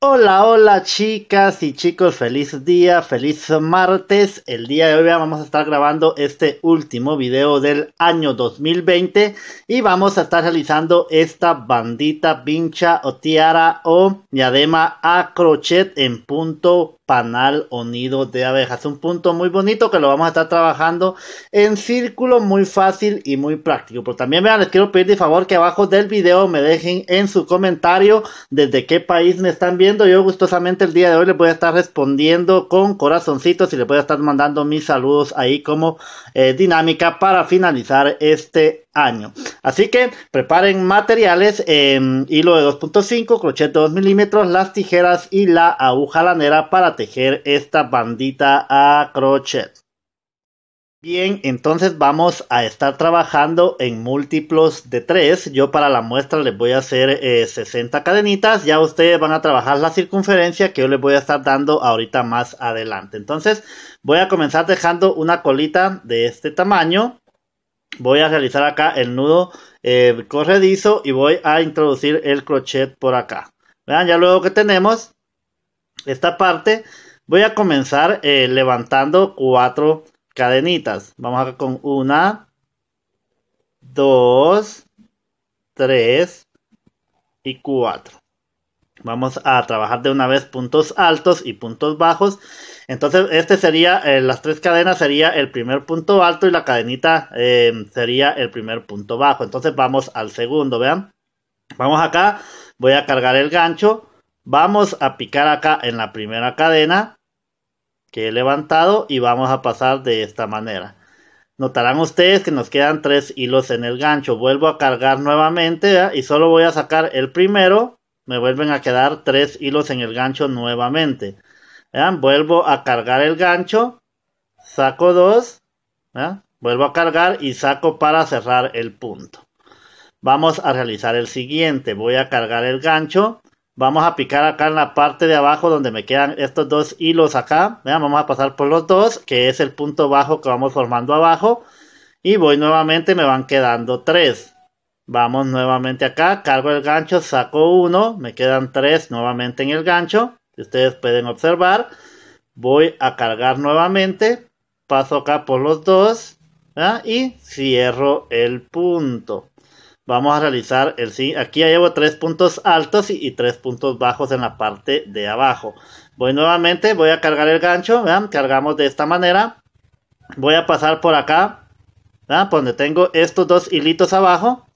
Hola, hola chicas y chicos, feliz día, feliz martes. El día de hoy vamos a estar grabando este último video del año 2020 y vamos a estar realizando esta bandita, pincha o tiara o diadema a crochet en punto panal o nido de abejas. Un punto muy bonito que lo vamos a estar trabajando en círculo muy fácil y muy práctico. Pero también vean, les quiero pedir de favor que abajo del video me dejen en su comentario desde qué país me están viendo. Yo gustosamente el día de hoy les voy a estar respondiendo con corazoncitos y les voy a estar mandando mis saludos ahí como eh, dinámica para finalizar este año. Así que preparen materiales, en hilo de 2.5, crochet de 2 milímetros, las tijeras y la aguja lanera para tejer esta bandita a crochet. Bien, entonces vamos a estar trabajando en múltiplos de 3. Yo para la muestra les voy a hacer 60 eh, cadenitas. Ya ustedes van a trabajar la circunferencia que yo les voy a estar dando ahorita más adelante. Entonces voy a comenzar dejando una colita de este tamaño voy a realizar acá el nudo eh, corredizo y voy a introducir el crochet por acá. Vean, ya luego que tenemos esta parte, voy a comenzar eh, levantando cuatro cadenitas. Vamos acá con una, dos, tres y cuatro. Vamos a trabajar de una vez puntos altos y puntos bajos. Entonces, este sería, eh, las tres cadenas sería el primer punto alto y la cadenita eh, sería el primer punto bajo. Entonces, vamos al segundo, vean. Vamos acá, voy a cargar el gancho. Vamos a picar acá en la primera cadena que he levantado y vamos a pasar de esta manera. Notarán ustedes que nos quedan tres hilos en el gancho. Vuelvo a cargar nuevamente y solo voy a sacar el primero me vuelven a quedar tres hilos en el gancho nuevamente. Vuelvo a cargar el gancho, saco dos, vuelvo a cargar y saco para cerrar el punto. Vamos a realizar el siguiente. Voy a cargar el gancho. Vamos a picar acá en la parte de abajo donde me quedan estos dos hilos acá. ¿Vean? Vamos a pasar por los dos, que es el punto bajo que vamos formando abajo. Y voy nuevamente, me van quedando tres. Vamos nuevamente acá, cargo el gancho, saco uno, me quedan tres nuevamente en el gancho. Ustedes pueden observar. Voy a cargar nuevamente, paso acá por los dos y cierro el punto. Vamos a realizar el sí. Aquí ya llevo tres puntos altos y, tres puntos bajos en la parte de abajo. Voy nuevamente, voy a cargar el gancho, vean, cargamos de esta manera. Voy a pasar por acá, donde tengo estos dos hilitos abajo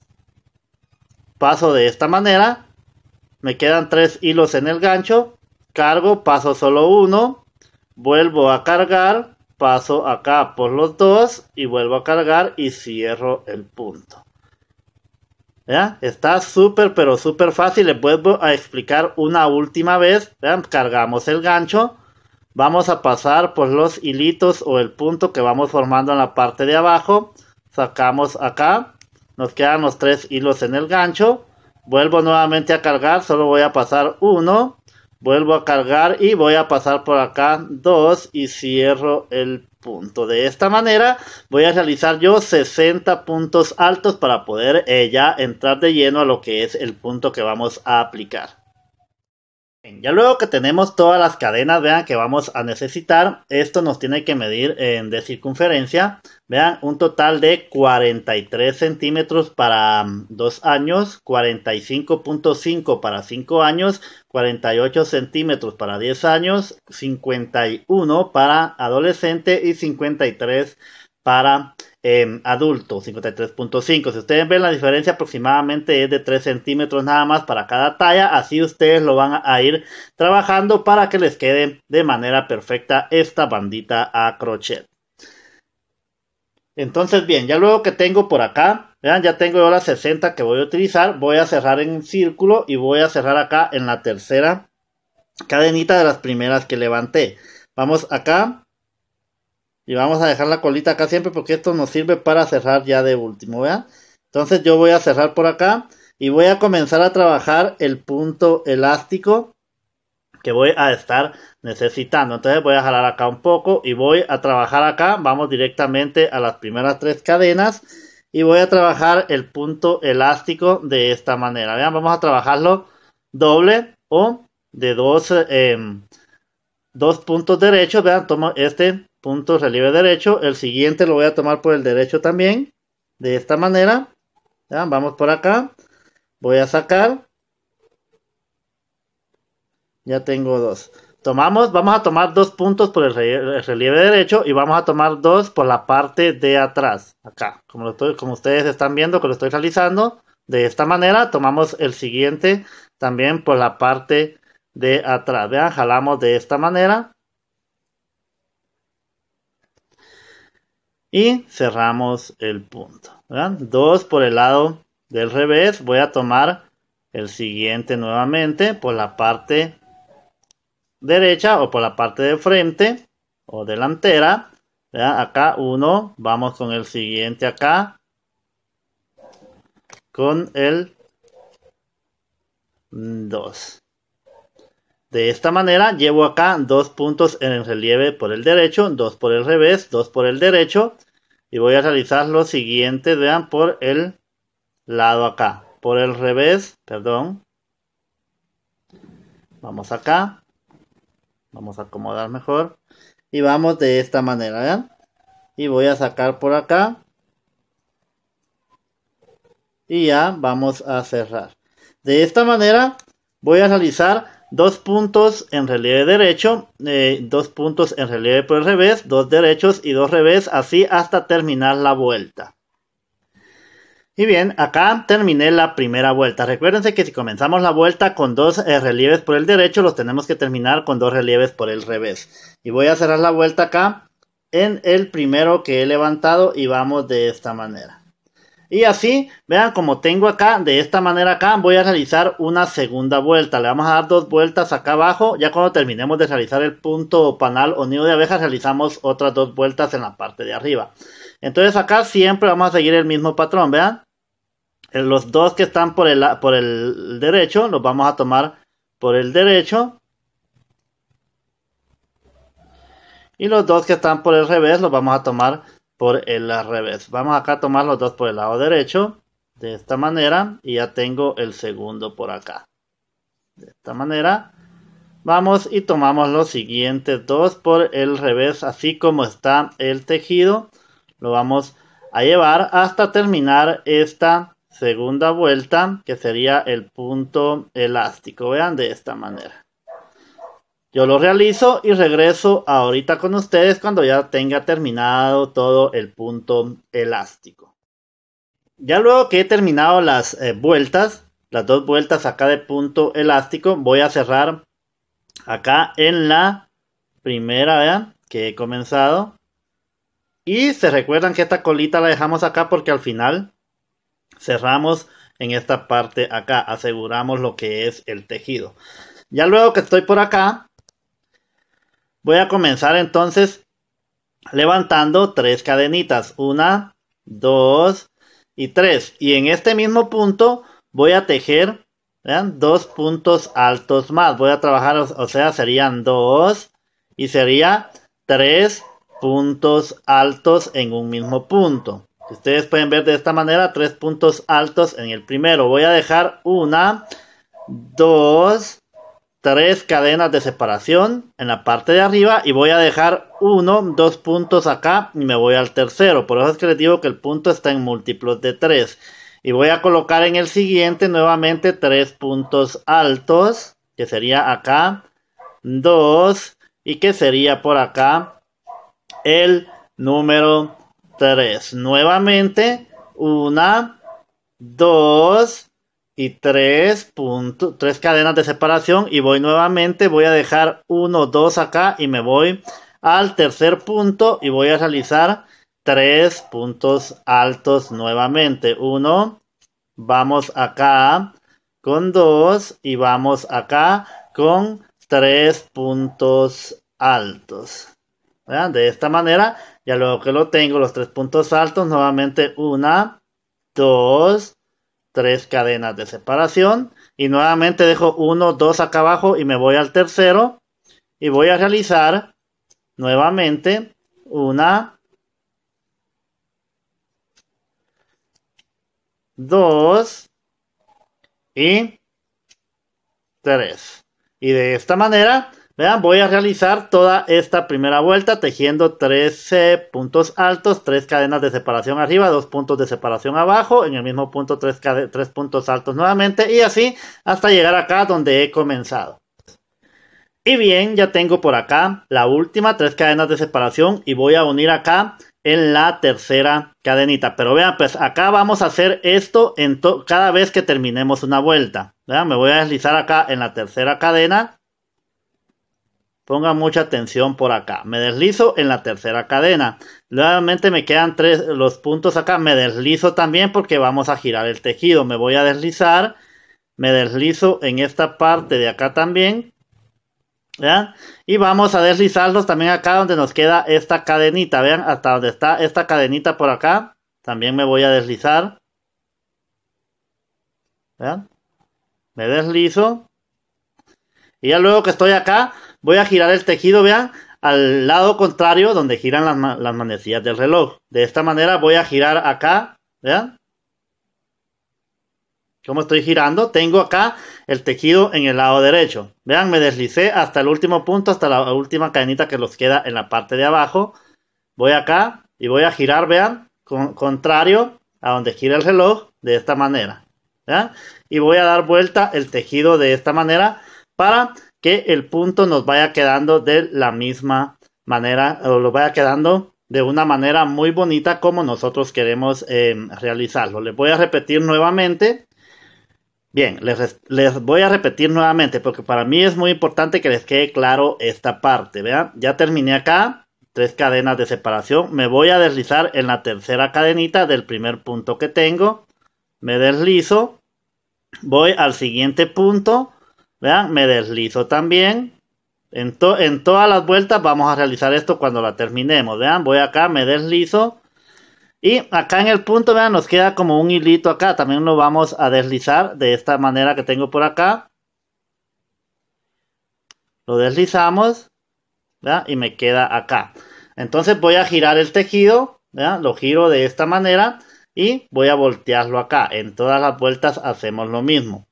paso de esta manera, me quedan tres hilos en el gancho, cargo, paso solo uno, vuelvo a cargar, paso acá por los dos y vuelvo a cargar y cierro el punto. ¿Ya? Está súper pero súper fácil, les vuelvo a explicar una última vez, ¿vean? cargamos el gancho, vamos a pasar por los hilitos o el punto que vamos formando en la parte de abajo, sacamos acá, nos quedan los tres hilos en el gancho. Vuelvo nuevamente a cargar. Solo voy a pasar uno. Vuelvo a cargar y voy a pasar por acá dos y cierro el punto. De esta manera voy a realizar yo 60 puntos altos para poder eh, ya entrar de lleno a lo que es el punto que vamos a aplicar. Ya luego que tenemos todas las cadenas, vean que vamos a necesitar, esto nos tiene que medir en de circunferencia, vean un total de 43 centímetros para 2 mm, años, 45.5 para 5 años, 48 centímetros para 10 años, 51 para adolescente y 53 para eh, adulto, 53.5. Si ustedes ven la diferencia aproximadamente es de 3 centímetros nada más para cada talla. Así ustedes lo van a ir trabajando para que les quede de manera perfecta esta bandita a crochet. Entonces bien, ya luego que tengo por acá, vean, ya tengo yo las 60 que voy a utilizar. Voy a cerrar en círculo y voy a cerrar acá en la tercera cadenita de las primeras que levanté. Vamos acá, y vamos a dejar la colita acá siempre porque esto nos sirve para cerrar ya de último, ¿vean? Entonces yo voy a cerrar por acá y voy a comenzar a trabajar el punto elástico que voy a estar necesitando. Entonces voy a jalar acá un poco y voy a trabajar acá. Vamos directamente a las primeras tres cadenas y voy a trabajar el punto elástico de esta manera. Vean, vamos a trabajarlo doble o de dos, em, dos puntos derechos. Vean, tomo este punto relieve derecho. El siguiente lo voy a tomar por el derecho también. De esta manera. ¿Vean? Vamos por acá. Voy a sacar. Ya tengo dos. Tomamos, vamos a tomar dos puntos por el relieve derecho y vamos a tomar dos por la parte de atrás. Acá, como, estoy, como ustedes están viendo que lo estoy realizando. De esta manera tomamos el siguiente también por la parte de atrás. Vean, jalamos de esta manera. Y cerramos el punto. Dos por el lado del revés. Voy a tomar el siguiente nuevamente por la parte derecha o por la parte de frente o delantera. Acá uno. Vamos con el siguiente acá. Con el 2. De esta manera llevo acá dos puntos en el relieve por el derecho, dos por el revés, dos por el derecho. Y voy a realizar lo siguiente, vean, por el lado acá. Por el revés, perdón. Vamos acá. Vamos a acomodar mejor. Y vamos de esta manera, vean. Y voy a sacar por acá. Y ya vamos a cerrar. De esta manera voy a realizar dos puntos en relieve derecho, eh, dos puntos en relieve por el revés, dos derechos y dos revés, así hasta terminar la vuelta. Y bien, acá terminé la primera vuelta. Recuérdense que si comenzamos la vuelta con dos eh, relieves por el derecho, los tenemos que terminar con dos relieves por el revés. Y voy a cerrar la vuelta acá en el primero que he levantado y vamos de esta manera. Y así, vean como tengo acá, de esta manera acá, voy a realizar una segunda vuelta. Le vamos a dar dos vueltas acá abajo. Ya cuando terminemos de realizar el punto panal o nido de abejas, realizamos otras dos vueltas en la parte de arriba. Entonces acá siempre vamos a seguir el mismo patrón, vean. Eh, los dos que están por el, por el derecho, los vamos a tomar por el derecho. Y los dos que están por el revés los vamos a tomar por el revés. Vamos acá a tomar los dos por el lado derecho. De esta manera. Y ya tengo el segundo por acá. De esta manera. Vamos y tomamos los siguientes dos por el revés. Así como está el tejido. Lo vamos a llevar hasta terminar esta segunda vuelta. Que sería el punto elástico. Vean de esta manera. Yo lo realizo y regreso ahorita con ustedes cuando ya tenga terminado todo el punto elástico. Ya luego que he terminado las eh, vueltas, las dos vueltas acá de punto elástico, voy a cerrar acá en la primera, vean, que he comenzado. Y se recuerdan que esta colita la dejamos acá porque al final cerramos en esta parte acá, aseguramos lo que es el tejido. Ya luego que estoy por acá, Voy a comenzar entonces levantando tres cadenitas. Una, dos y tres. Y en este mismo punto voy a tejer dos puntos altos más. Voy a trabajar, o sea, serían dos y sería tres puntos altos en un mismo punto. Ustedes pueden ver de esta manera tres puntos altos en el primero. Voy a dejar una, dos, tres cadenas de separación en la parte de arriba y voy a dejar uno, dos puntos acá y me voy al tercero. Por eso es que les digo que el punto está en múltiplos de tres. Y voy a colocar en el siguiente nuevamente tres puntos altos, que sería acá, dos, y que sería por acá el número tres. Nuevamente, una, dos, y tres puntos, tres cadenas de separación y voy nuevamente, voy a dejar uno, dos acá y me voy al tercer punto y voy a realizar tres puntos altos nuevamente. Uno, vamos acá con dos y vamos acá con tres puntos altos. De esta manera, ya luego que lo tengo, los tres puntos altos, nuevamente una, dos, tres cadenas de separación y nuevamente dejo uno, dos acá abajo y me voy al tercero y voy a realizar nuevamente una, dos y tres. Y de esta manera, vean, voy a realizar toda esta primera vuelta tejiendo 13 puntos altos, 3 cadenas de separación arriba, 2 puntos de separación abajo, en el mismo punto 3, 3 puntos altos nuevamente y así hasta llegar acá donde he comenzado. Y bien, ya tengo por acá la última, tres cadenas de separación y voy a unir acá en la tercera cadenita. Pero vean, pues acá vamos a hacer esto en cada vez que terminemos una vuelta. ¿Vean? Me voy a deslizar acá en la tercera cadena. Pongan mucha atención por acá. Me deslizo en la tercera cadena. Nuevamente me quedan tres los puntos acá. Me deslizo también porque vamos a girar el tejido. Me voy a deslizar. Me deslizo en esta parte de acá también ¿Vean? Y vamos a deslizarlos también acá donde nos queda esta cadenita. Vean, hasta donde está esta cadenita por acá. También me voy a deslizar. ¿Vean? Me deslizo. Y ya luego que estoy acá, voy a girar el tejido, vean, al lado contrario donde giran las, las manecillas del reloj. De esta manera voy a girar acá, vean. Como estoy girando, tengo acá el tejido en el lado derecho. Vean, me deslicé hasta el último punto, hasta la última cadenita que nos queda en la parte de abajo. Voy acá y voy a girar, vean, contrario a donde gira el reloj, de esta manera. Y voy a dar vuelta el tejido de esta manera para que el punto nos vaya quedando de la misma manera, o lo vaya quedando de una manera muy bonita como nosotros queremos eh, realizarlo. Les voy a repetir nuevamente Bien, les, voy a repetir nuevamente porque para mí es muy importante que les quede claro esta parte. Vean, ya terminé acá, tres cadenas de separación. Me voy a deslizar en la tercera cadenita del primer punto que tengo. Me deslizo. Voy al siguiente punto. Vean, me deslizo también. En, en todas las vueltas vamos a realizar esto cuando la terminemos. Vean, voy acá, me deslizo y acá en el punto, vean, nos queda como un hilito acá. También lo vamos a deslizar de esta manera que tengo por acá. Lo deslizamos, ¿vean? Y me queda acá. Entonces voy a girar el tejido, ¿vean? Lo giro de esta manera y voy a voltearlo acá. En todas las vueltas hacemos lo mismo.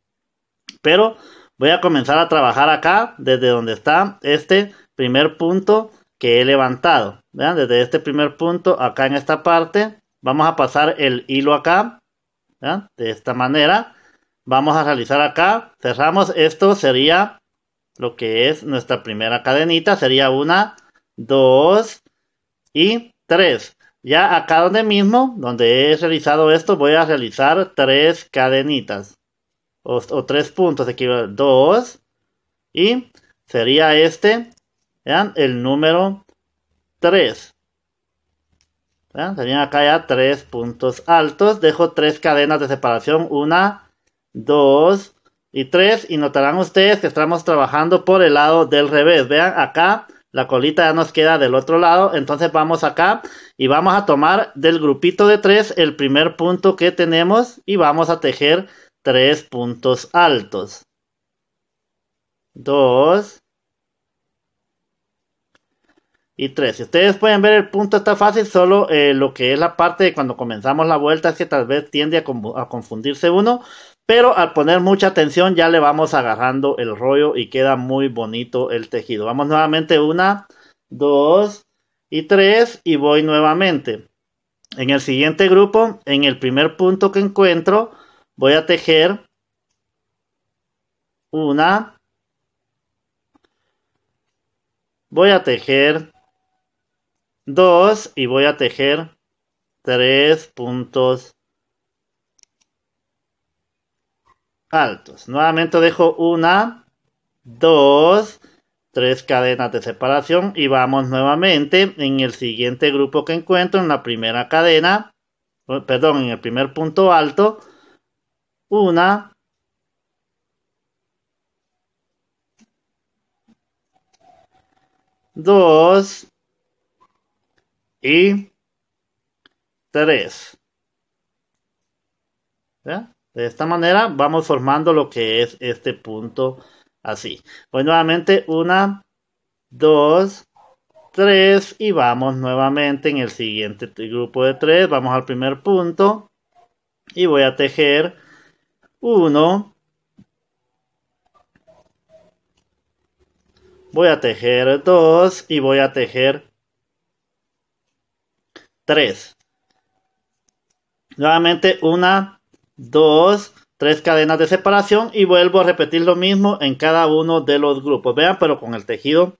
Pero voy a comenzar a trabajar acá desde donde está este primer punto que he levantado. Vean, desde este primer punto acá en esta parte Vamos a pasar el hilo acá, de esta manera. Vamos a realizar acá, cerramos, esto sería lo que es nuestra primera cadenita, sería una, dos y tres. Ya acá donde mismo, donde he realizado esto, voy a realizar tres cadenitas. O, tres puntos, aquí dos. Y sería este, vean, el número tres. Serían acá ya tres puntos altos. Dejo tres cadenas de separación. Una, dos y tres. Y notarán ustedes que estamos trabajando por el lado del revés. Vean acá. La colita ya nos queda del otro lado. Entonces vamos acá y vamos a tomar del grupito de tres el primer punto que tenemos y vamos a tejer tres puntos altos. Dos y 3. Si ustedes pueden ver el punto está fácil, solo eh, lo que es la parte de cuando comenzamos la vuelta es que tal vez tiende a, confundirse uno, pero al poner mucha atención ya le vamos agarrando el rollo y queda muy bonito el tejido. Vamos nuevamente una, dos y tres y voy nuevamente. En el siguiente grupo, en el primer punto que encuentro, voy a tejer una, voy a tejer 2 y voy a tejer 3 puntos altos. Nuevamente dejo una, dos, tres cadenas de separación y vamos nuevamente en el siguiente grupo que encuentro en la primera cadena, perdón, en el primer punto alto, una, dos y 3. De esta manera vamos formando lo que es este punto así. Pues nuevamente una, dos, tres y vamos nuevamente en el siguiente grupo de tres. Vamos al primer punto y voy a tejer 1, voy a tejer 2 y voy a tejer 3. Nuevamente una, dos, tres cadenas de separación y vuelvo a repetir lo mismo en cada uno de los grupos. Vean, pero con el tejido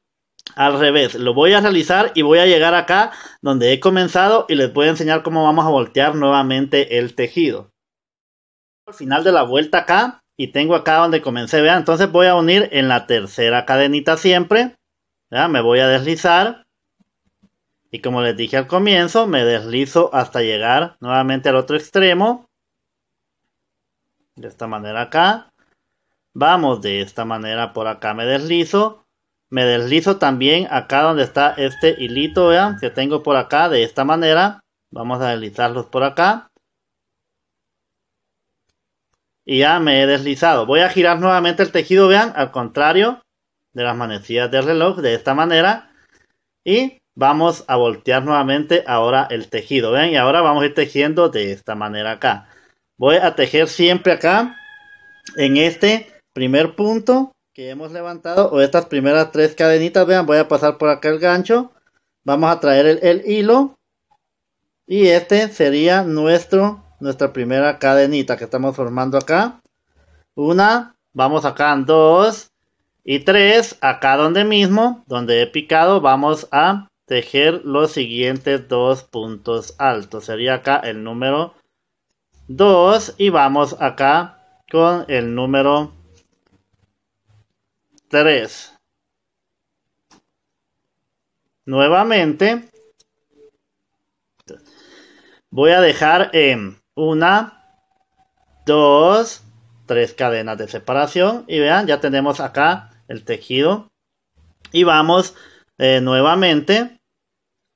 al revés. Lo voy a realizar y voy a llegar acá donde he comenzado y les voy a enseñar cómo vamos a voltear nuevamente el tejido. Al final de la vuelta acá y tengo acá donde comencé, vean, entonces voy a unir en la tercera cadenita siempre. Me voy a deslizar. Y como les dije al comienzo, me deslizo hasta llegar nuevamente al otro extremo. De esta manera acá. Vamos de esta manera por acá, me deslizo. Me deslizo también acá donde está este hilito, vean, que tengo por acá, de esta manera. Vamos a deslizarlos por acá y ya me he deslizado. Voy a girar nuevamente el tejido, vean, al contrario de las manecillas del reloj, de esta manera. Y vamos a voltear nuevamente ahora el tejido, vean, y ahora vamos a ir tejiendo de esta manera acá. Voy a tejer siempre acá, en este primer punto que hemos levantado, o estas primeras tres cadenitas, vean, voy a pasar por acá el gancho. Vamos a traer el, el hilo. Y este sería nuestro nuestra primera cadenita que estamos formando acá. Una, vamos acá en dos y tres, acá donde mismo, donde he picado, vamos a tejer los siguientes dos puntos altos. Sería acá el número 2 y vamos acá con el número 3. Nuevamente voy a dejar en una, dos, tres cadenas de separación. Y vean, ya tenemos acá el tejido. Y vamos eh, nuevamente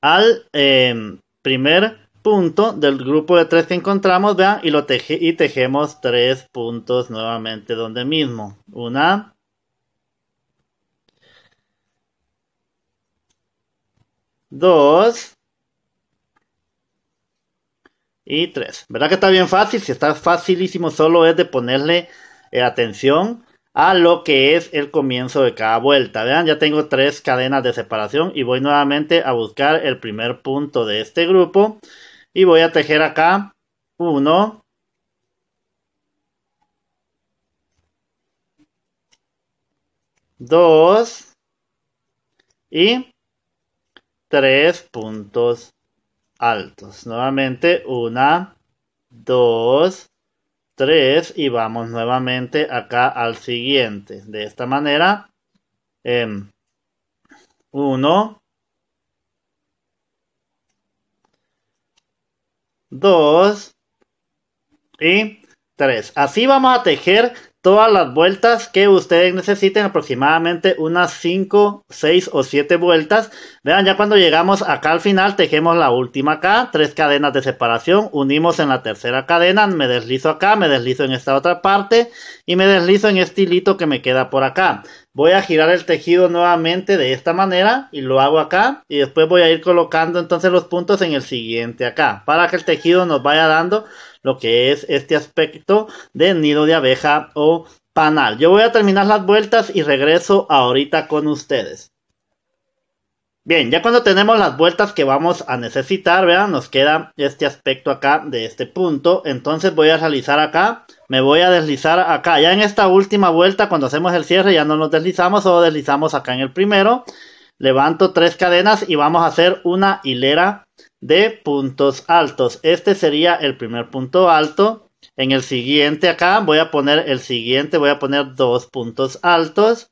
al em, primer punto del grupo de tres que encontramos, vean, y lo teje y tejemos tres puntos nuevamente donde mismo. Una, dos, y 3. ¿Verdad que está bien fácil? Si está facilísimo, solo es de ponerle eh, atención a lo que es el comienzo de cada vuelta. Vean, ya tengo tres cadenas de separación y voy nuevamente a buscar el primer punto de este grupo y voy a tejer acá 1, 2 y 3 puntos altos. Nuevamente, una, dos, tres y vamos nuevamente acá al siguiente. De esta manera, em, uno, dos y tres. Así vamos a tejer todas las vueltas que ustedes necesiten, aproximadamente unas 5, 6 o 7 vueltas. Vean, ya cuando llegamos acá al final, tejemos la última acá, tres cadenas de separación, unimos en la tercera cadena, me deslizo acá, me deslizo en esta otra parte y me deslizo en este hilito que me queda por acá. Voy a girar el tejido nuevamente de esta manera y lo hago acá y después voy a ir colocando entonces los puntos en el siguiente acá para que el tejido nos vaya dando lo que es este aspecto de nido de abeja o panal. Yo voy a terminar las vueltas y regreso ahorita con ustedes. Bien, ya cuando tenemos las vueltas que vamos a necesitar, vean, nos queda este aspecto acá de este punto. Entonces voy a realizar acá, me voy a deslizar acá. Ya en esta última vuelta, cuando hacemos el cierre, ya no nos deslizamos o deslizamos acá en el primero. Levanto tres cadenas y vamos a hacer una hilera de puntos altos. Este sería el primer punto alto. En el siguiente acá voy a poner el siguiente, voy a poner dos puntos altos.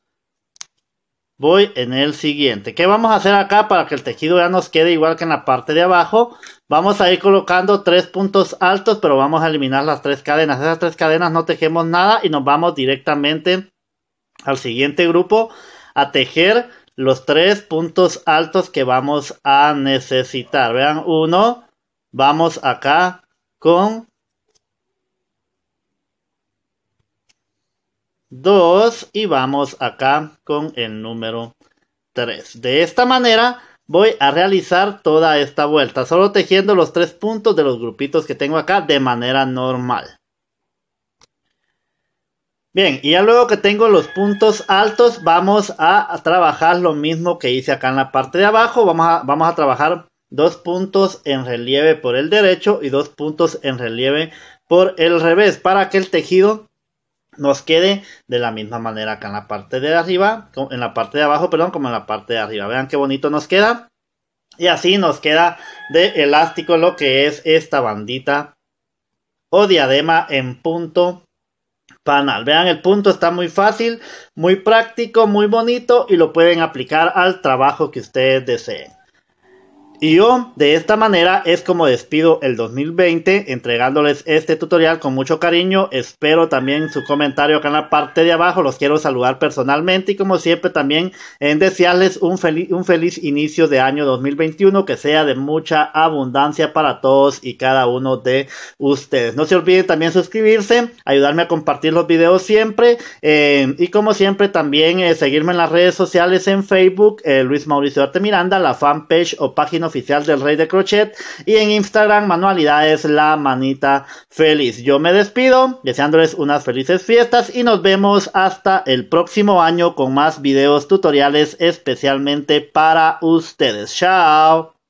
Voy en el siguiente. ¿Qué vamos a hacer acá para que el tejido ya nos quede igual que en la parte de abajo? Vamos a ir colocando tres puntos altos, pero vamos a eliminar las tres cadenas. Esas tres cadenas no tejemos nada y nos vamos directamente al siguiente grupo a tejer los tres puntos altos que vamos a necesitar. Vean, uno, vamos acá con dos y vamos acá con el número 3. De esta manera voy a realizar toda esta vuelta, solo tejiendo los tres puntos de los grupitos que tengo acá de manera normal. Bien, y ya luego que tengo los puntos altos, vamos a, trabajar lo mismo que hice acá en la parte de abajo. Vamos a, vamos a trabajar dos puntos en relieve por el derecho y dos puntos en relieve por el revés para que el tejido nos quede de la misma manera acá en la parte de arriba, en la parte de abajo, perdón, como en la parte de arriba. Vean qué bonito nos queda. Y así nos queda de elástico lo que es esta bandita o diadema en punto panal. Vean, el punto está muy fácil, muy práctico, muy bonito y lo pueden aplicar al trabajo que ustedes deseen. Y yo de esta manera es como despido el 2020 entregándoles este tutorial con mucho cariño. Espero también su comentario acá en la parte de abajo. Los quiero saludar personalmente y como siempre también en desearles un feliz, un feliz inicio de año 2021 que sea de mucha abundancia para todos y cada uno de ustedes. No se olviden también suscribirse, ayudarme a compartir los videos siempre eh, y como siempre también eh, seguirme en las redes sociales en Facebook, eh, Luis Mauricio Arte Miranda, la fanpage o página oficial del Rey de Crochet y en Instagram Manualidades La Manita Feliz. Yo me despido deseándoles unas felices fiestas y nos vemos hasta el próximo año con más videos tutoriales especialmente para ustedes. Chao.